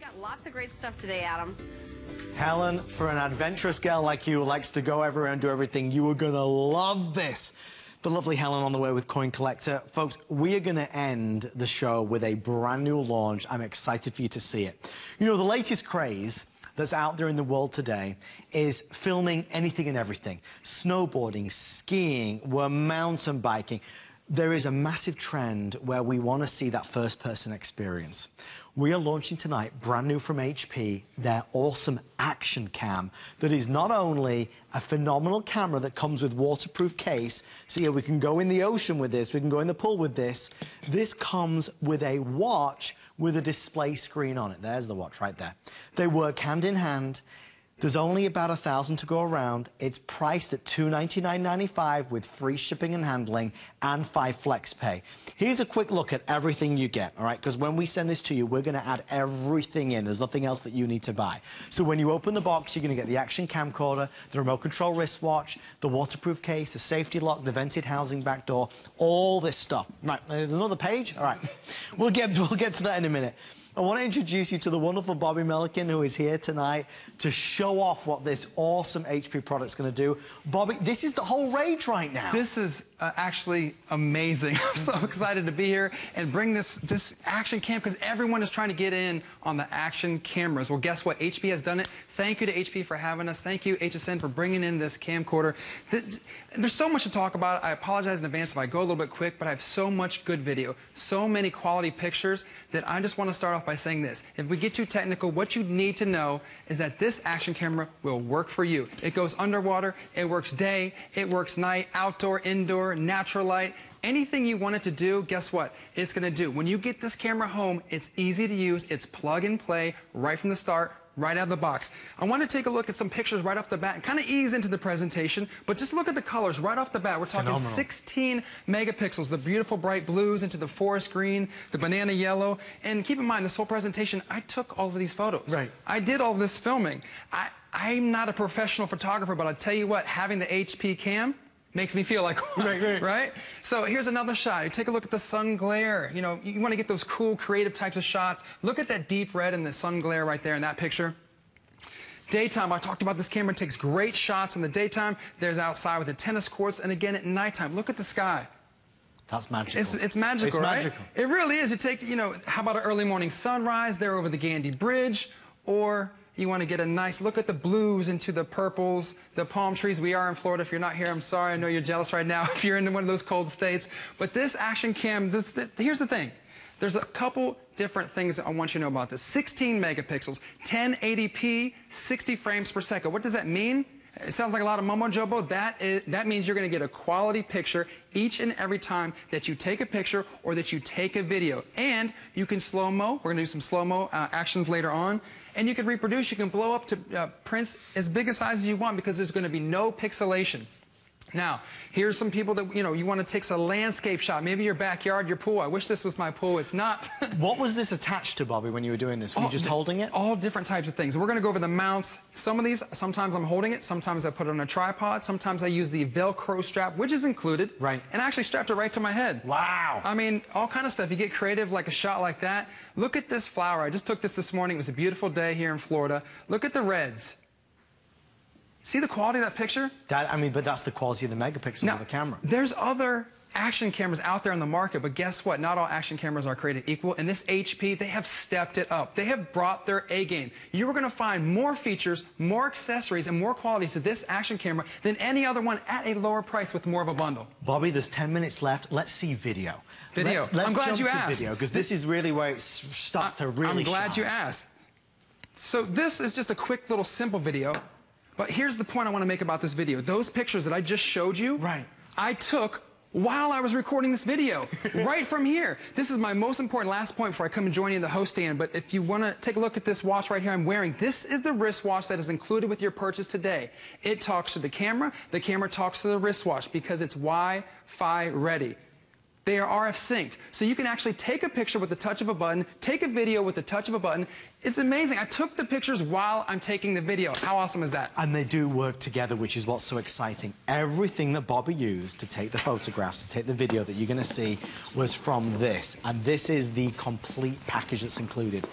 got lots of great stuff today, Adam. Helen, for an adventurous girl like you who likes to go everywhere and do everything, you are going to love this. The lovely Helen on the way with Coin Collector. Folks, we are going to end the show with a brand new launch. I'm excited for you to see it. You know, the latest craze that's out there in the world today is filming anything and everything. Snowboarding, skiing, we're mountain biking there is a massive trend where we want to see that first person experience. We are launching tonight, brand new from HP, their awesome Action Cam that is not only a phenomenal camera that comes with waterproof case, so yeah, we can go in the ocean with this, we can go in the pool with this. This comes with a watch with a display screen on it. There's the watch right there. They work hand in hand. There's only about a thousand to go around. It's priced at $299.95 with free shipping and handling and five flex pay. Here's a quick look at everything you get, all right? Because when we send this to you, we're going to add everything in. There's nothing else that you need to buy. So when you open the box, you're going to get the action camcorder, the remote control wristwatch, the waterproof case, the safety lock, the vented housing back door, all this stuff. Right, there's another page? All right. We'll get, we'll get to that in a minute. I want to introduce you to the wonderful Bobby Milliken, who is here tonight to show off what this awesome HP product's going to do. Bobby, this is the whole rage right now. This is uh, actually amazing. I'm so excited to be here and bring this, this action cam because everyone is trying to get in on the action cameras. Well, guess what? HP has done it. Thank you to HP for having us. Thank you, HSN, for bringing in this camcorder. There's so much to talk about. I apologize in advance if I go a little bit quick, but I have so much good video, so many quality pictures that I just want to start off by saying this. If we get too technical, what you need to know is that this action camera will work for you. It goes underwater, it works day, it works night, outdoor, indoor, natural light, anything you want it to do, guess what? It's going to do. When you get this camera home, it's easy to use. It's plug and play right from the start right out of the box. I want to take a look at some pictures right off the bat and kind of ease into the presentation, but just look at the colors right off the bat. We're talking Phenomenal. 16 megapixels, the beautiful bright blues into the forest green, the banana yellow, and keep in mind, this whole presentation, I took all of these photos. Right. I did all this filming. I, I'm not a professional photographer, but I'll tell you what, having the HP cam, makes me feel like right, right. right? So here's another shot. You take a look at the sun glare. You know, you want to get those cool, creative types of shots. Look at that deep red and the sun glare right there in that picture. Daytime, I talked about this camera takes great shots in the daytime. There's outside with the tennis courts, and again at nighttime. Look at the sky. That's magical. It's, it's magical, it's right? Magical. It really is. You take, you know, how about an early morning sunrise there over the Gandy Bridge, or you want to get a nice look at the blues into the purples, the palm trees. We are in Florida. If you're not here, I'm sorry. I know you're jealous right now if you're in one of those cold states. But this action cam, this, this, here's the thing. There's a couple different things I want you to know about this. 16 megapixels, 1080p, 60 frames per second. What does that mean? It sounds like a lot of mumbo jumbo. That, is, that means you're going to get a quality picture each and every time that you take a picture or that you take a video. And you can slow-mo. We're going to do some slow-mo uh, actions later on. And you can reproduce. You can blow up to uh, prints as big a size as you want because there's going to be no pixelation. Now, here's some people that, you know, you want to take a landscape shot, maybe your backyard, your pool. I wish this was my pool. It's not. what was this attached to, Bobby, when you were doing this? Were all, you just holding it? All different types of things. We're going to go over the mounts. Some of these, sometimes I'm holding it. Sometimes I put it on a tripod. Sometimes I use the Velcro strap, which is included. Right. And I actually strapped it right to my head. Wow. I mean, all kind of stuff. You get creative like a shot like that. Look at this flower. I just took this this morning. It was a beautiful day here in Florida. Look at the reds. See the quality of that picture? That, I mean, but that's the quality of the megapixels now, of the camera. There's other action cameras out there on the market, but guess what? Not all action cameras are created equal. And this HP, they have stepped it up. They have brought their A game. You are going to find more features, more accessories, and more qualities to this action camera than any other one at a lower price with more of a bundle. Bobby, there's 10 minutes left. Let's see video. Video. Let's, let's I'm glad you asked. Video, because this, this, is really where it starts I, to really I'm glad shine. you asked. So this is just a quick little simple video but here's the point I want to make about this video. Those pictures that I just showed you, right. I took while I was recording this video, right from here. This is my most important last point before I come and join you in the host stand. But if you want to take a look at this watch right here I'm wearing, this is the wristwatch that is included with your purchase today. It talks to the camera. The camera talks to the wristwatch because it's Wi-Fi ready. They are RF synced. So you can actually take a picture with the touch of a button, take a video with the touch of a button. It's amazing. I took the pictures while I'm taking the video. How awesome is that? And they do work together, which is what's so exciting. Everything that Bobby used to take the photographs, to take the video that you're going to see, was from this. And this is the complete package that's included.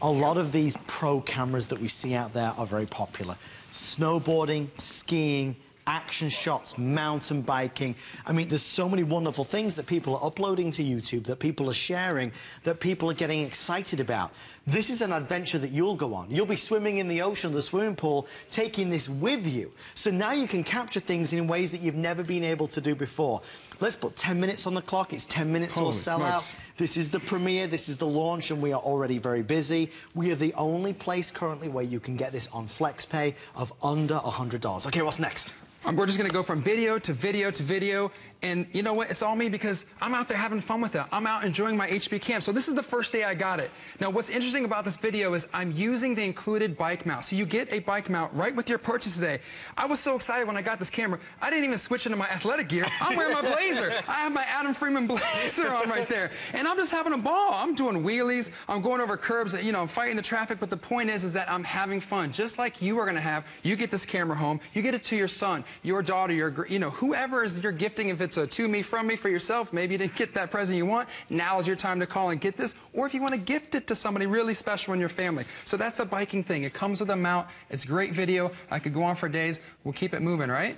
A lot of these pro cameras that we see out there are very popular. Snowboarding, skiing, action shots, mountain biking. I mean, there's so many wonderful things that people are uploading to YouTube, that people are sharing, that people are getting excited about. This is an adventure that you'll go on. You'll be swimming in the ocean, the swimming pool, taking this with you. So now you can capture things in ways that you've never been able to do before. Let's put 10 minutes on the clock. It's 10 minutes Holy or sell smokes. out. This is the premiere, this is the launch, and we are already very busy. We are the only place currently where you can get this on FlexPay of under $100. Okay, what's next? Um, we're just going to go from video to video to video. And you know what? It's all me because I'm out there having fun with it. I'm out enjoying my HP cam. So this is the first day I got it. Now, what's interesting about this video is I'm using the included bike mount. So you get a bike mount right with your purchase today. I was so excited when I got this camera. I didn't even switch into my athletic gear. I'm wearing my blazer. I have my Adam Freeman blazer on right there. And I'm just having a ball. I'm doing wheelies. I'm going over curbs. You know, I'm fighting the traffic. But the point is, is that I'm having fun. Just like you are going to have. You get this camera home. You get it to your son, your daughter, your, you know, whoever is your gifting. If it's a to me, from me for yourself, maybe you didn't get that present you want. Now is your time to call and get this. Or if you want to gift it to somebody really special in your family. So that's the biking thing. It comes with a mount. It's great video. I could go on for days. We'll keep it moving, right?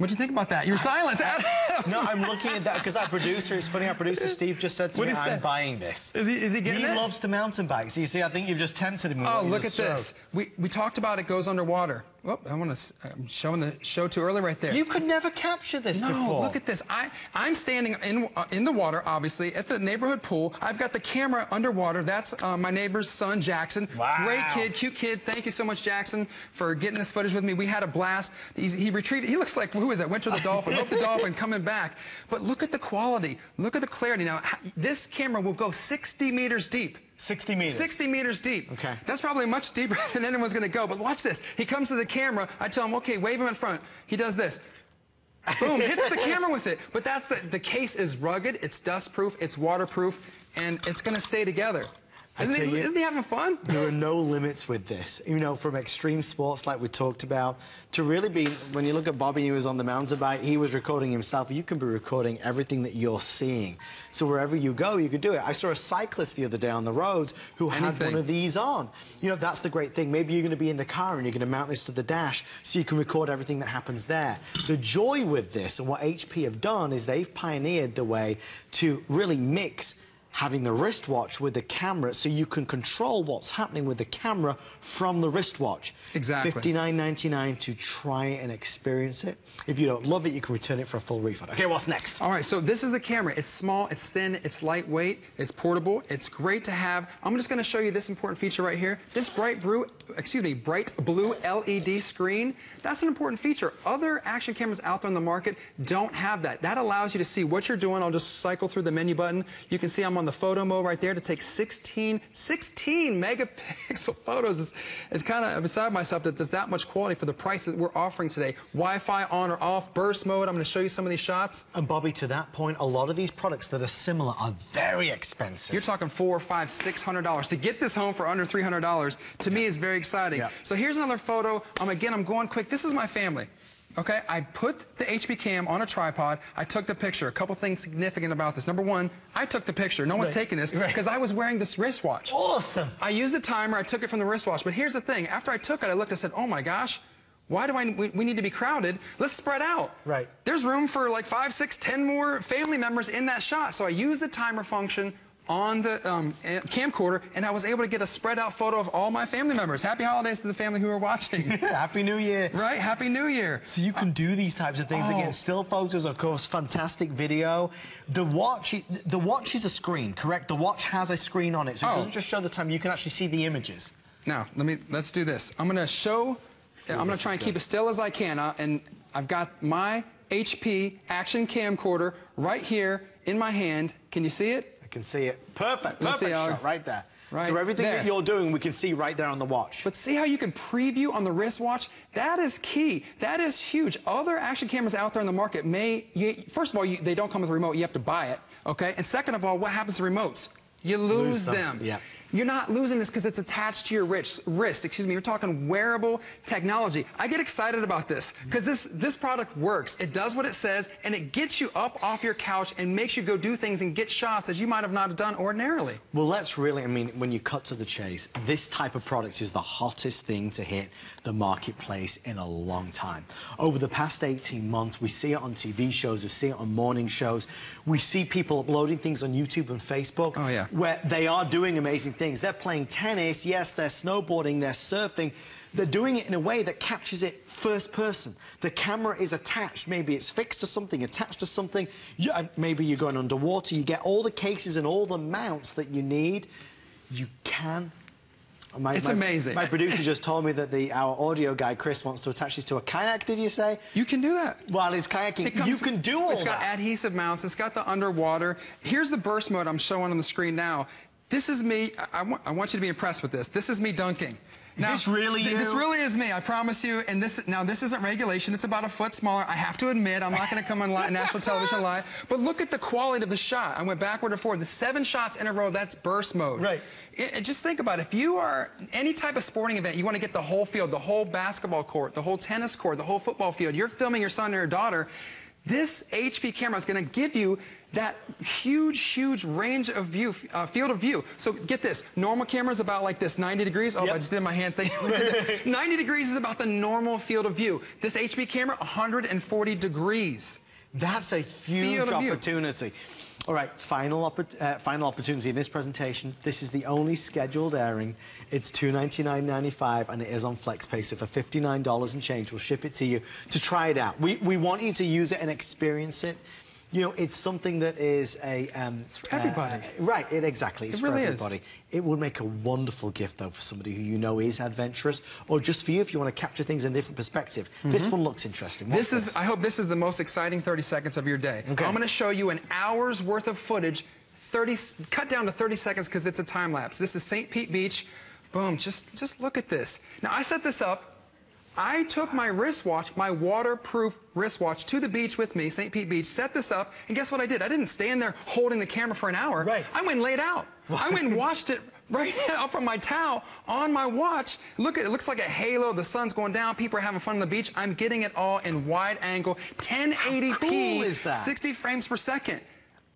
What'd you think about that? You're silent. No, I'm looking at that because our producer, it's funny, our producer Steve just said to What'd me, he? I'm buying this. Is he, is he getting He it? He loves to mountain bike. So you see, I think you've just tempted him. Oh, look at this. We, we talked about it goes underwater. Oh, I want to. I'm showing the show too early right there. You could never capture this no, before. look at this. I, I'm standing in, uh, in the water, obviously, at the neighborhood pool. I've got the camera underwater. That's uh, my neighbor's son, Jackson. Wow. Great kid, cute kid. Thank you so much, Jackson, for getting this footage with me. We had a blast. He's, he retrieved, he looks like, who is that? to the Dolphin. Hope the Dolphin coming back. But look at the quality. Look at the clarity. Now, this camera will go 60 meters deep. 60 meters. 60 meters deep. Okay. That's probably much deeper than anyone's going to go. But watch this. He comes to the camera. I tell him, okay, wave him in front. He does this. Boom, hits the camera with it. But that's the, the case is rugged, it's dust proof, it's waterproof, and it's going to stay together. Isn't he, you- isn't he having fun? There are no limits with this. You know, from extreme sports like we talked about, to really be, when you look at Bobby, he was on the mountain bike, he was recording himself. You can be recording everything that you're seeing. So wherever you go, you could do it. I saw a cyclist the other day on the roads who had one of these on. You know, that's the great thing. Maybe you're going to be in the car and you're going to mount this to the dash so you can record everything that happens there. The joy with this and what HP have done is they've pioneered the way to really mix having the wristwatch with the camera so you can control what's happening with the camera from the wristwatch. Exactly. $59.99 to try and experience it. If you don't love it, you can return it for a full refund. Okay, what's next? All right, so this is the camera. It's small, it's thin, it's lightweight, it's portable, it's great to have. I'm just going to show you this important feature right here. This bright blue, excuse me, bright blue LED screen. That's an important feature. Other action cameras out there on the market don't have that. That allows you to see what you're doing. I'll just cycle through the menu button. You can see I'm on the photo mode right there to take 16, 16 megapixel photos. It's, it's kind of beside myself that there's that much quality for the price that we're offering today. Wi-Fi on or off, burst mode. I'm going to show you some of these shots. And Bobby, to that point, a lot of these products that are similar are very expensive. You're talking four, five, six hundred dollars to get this home for under three hundred dollars. To me, is very exciting. Yeah. So here's another photo. Um, again, I'm going quick. This is my family. Okay, I put the HP cam on a tripod. I took the picture. A couple things significant about this. Number one, I took the picture. No one's Right. taking this Right. because I was wearing this wristwatch. awesome. I used the timer. I took it from the wristwatch. But here's the thing. After I took it, I looked. I said, "Oh my gosh." Why do I? We, we need to be crowded. Let's spread out. Right. There's room for like five, six, ten more family members in that shot. So I used the timer function on the um, camcorder, and I was able to get a spread out photo of all my family members. Happy holidays to the family who are watching. Happy New Year. right? Happy New Year. So you can do these types of things Oh. again. Still photos, of course, fantastic video. The watch, the watch is a screen, correct? The watch has a screen on it, so it Oh. doesn't just show the time. You can actually see the images. Now, let me let's do this. I'm gonna show. I'm gonna try is and keep good. as still as I can, uh, and I've got my HP action camcorder right here in my hand. Can you see it? Can see it. Perfect. See Perfect how- shot right there. Right So everything there. that you're doing, we can see right there on the watch. But see how you can preview on the wristwatch? That is key. That is huge. Other action cameras out there in the market may, you, first of all, you, they don't come with a remote. You have to buy it, okay? And second of all, what happens to remotes? You lose, Lose them, them. yeah. You're not losing this because it's attached to your wrist, wrist. Excuse me. You're talking wearable technology. I get excited about this because this this product works. It does what it says, and it gets you up off your couch and makes you go do things and get shots as you might have not done ordinarily. Well, let's really, I mean, when you cut to the chase, this type of product is the hottest thing to hit the marketplace in a long time. Over the past 18 months, we see it on TV shows, we see it on morning shows, we see people uploading things on YouTube and Facebook Oh, yeah. where they are doing amazing things. They're playing tennis, yes, they're snowboarding, they're surfing. They're doing it in a way that captures it first person. The camera is attached, maybe it's fixed to something, attached to something. You, maybe you're going underwater, you get all the cases and all the mounts that you need. You can. My, It's my- amazing. My producer just told me that the our audio guy Chris wants to attach this to a kayak. Did you say? You can do that. While he's kayaking, It comes- you can do all It's got that. adhesive mounts. It's got the underwater. Here's the burst mode I'm showing on the screen now. This is me. I, I want, I want you to be impressed with this. This is me dunking. Is this really th- This really is me. I promise you. And this now this isn't regulation. It's about a foot smaller. I have to admit, I'm not going to come on national television live. But look at the quality of the shot. I went backward and forward. The seven shots in a row. That's burst mode. Right. It, it- just think about it. If you are any type of sporting event, you want to get the whole field, the whole basketball court, the whole tennis court, the whole football field. You're filming your son or your daughter. This HP camera is going to give you that huge, huge range of view, uh, field of view. So get this, normal camera is about like this, 90 degrees. Oh, Yep. I just did my hand thing. 90 degrees is about the normal field of view. This HP camera, 140 degrees. That's a huge opportunity. All right, final, oppor- uh, final opportunity in this presentation. This is the only scheduled airing. It's $299.95 and it is on FlexPay. So for $59 and change, we'll ship it to you to try it out. We, we want you to use it and experience it. You know, it's something that is a... Um, it's for everybody. right, it, exactly. It's It really for is. everybody. It would make a wonderful gift, though, for somebody who you know is adventurous, or just for you if you want to capture things in a different perspective. This one looks interesting. What's. This is, I hope this is the most exciting 30 seconds of your day. Okay. I'm going to show you an hour's worth of footage, 30, cut down to 30 seconds because it's a time lapse. This is St. Pete Beach. Boom, just, just look at this. Now, I set this up. I took my wristwatch, my waterproof wristwatch, to the beach with me, St. Pete Beach, set this up, and guess what I did? I didn't stand there holding the camera for an hour. Right. I went and laid out. I went and watched it right out from my towel on my watch. Look at it. looks like a halo. The sun's going down. People are having fun on the beach. I'm getting it all in wide angle, 1080p, cool is that? 60 frames per second.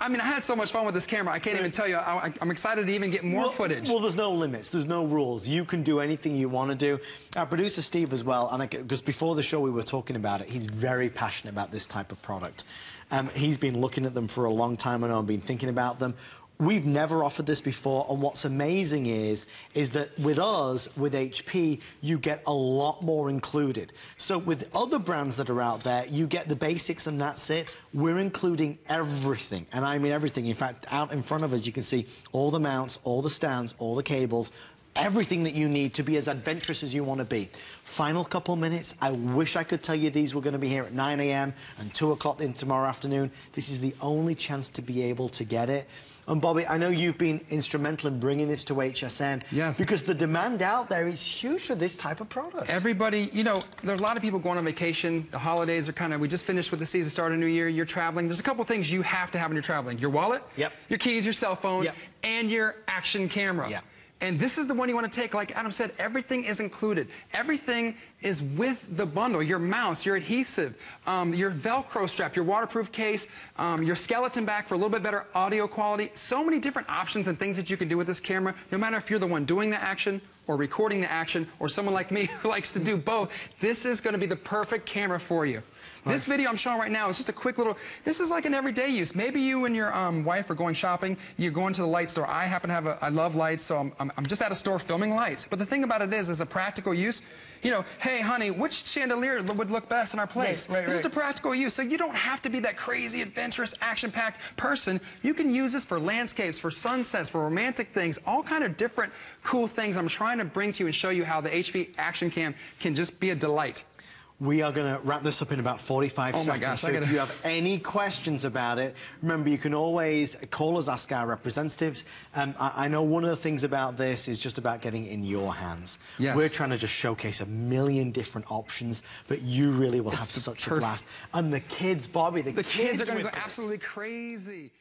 I mean, I had so much fun with this camera. I can't even tell you. I, am excited to even get more well, footage. Well, there's no limits. There's no rules. You can do anything you want to do. Our producer Steve as well, and because before the show we were talking about it, he's very passionate about this type of product. Um, he's been looking at them for a long time, I know, and been thinking about them. We've never offered this before, and what's amazing is, is that with us, with HP, you get a lot more included. So with other brands that are out there, you get the basics and that's it. We're including everything, and I mean everything. In fact, out in front of us, you can see all the mounts, all the stands, all the cables, everything that you need to be as adventurous as you want to be. Final couple minutes. I wish I could tell you these were going to be here at 9 a.m. and 2 o'clock in tomorrow afternoon. This is the only chance to be able to get it. And Bobby, I know you've been instrumental in bringing this to HSN. Yes. Because the demand out there is huge for this type of product. Everybody, you know, there are a lot of people going on vacation. The holidays are kind of, we just finished with the season, start a new year, you're traveling. There's a couple things you have to have when you're traveling. Your wallet, Yep. your keys, your cell phone, Yep. and your action camera. Yep. And this is the one you want to take. Like Adam said, everything is included. Everything is with the bundle. Your mouse, your adhesive, um, your Velcro strap, your waterproof case, um, your skeleton back for a little bit better audio quality. So many different options and things that you can do with this camera, no matter if you're the one doing the action or recording the action or someone like me who likes to do both. This is going to be the perfect camera for you. This video I'm showing right now is just a quick little, this is like an everyday use. Maybe you and your um, wife are going shopping, you're going to the light store. I happen to have a, I love lights, so I'm, I'm, I'm just at a store filming lights. But the thing about it is, as a practical use, you know, hey honey, which chandelier would look best in our place? Right, right, it's just a practical use. So you don't have to be that crazy, adventurous, action-packed person. You can use this for landscapes, for sunsets, for romantic things, all kind of different cool things I'm trying to bring to you and show you how the HP Action Cam can just be a delight. We are going to wrap this up in about 45 Oh my seconds. gosh, so if gotta- you have any questions about it, remember you can always call us, ask our representatives. Um, I, I know one of the things about this is just about getting it in your hands. Yes. We're trying to just showcase a million different options, but you really will have the such a blast. And the kids, Bobby, the, The kids are going to go this. absolutely crazy.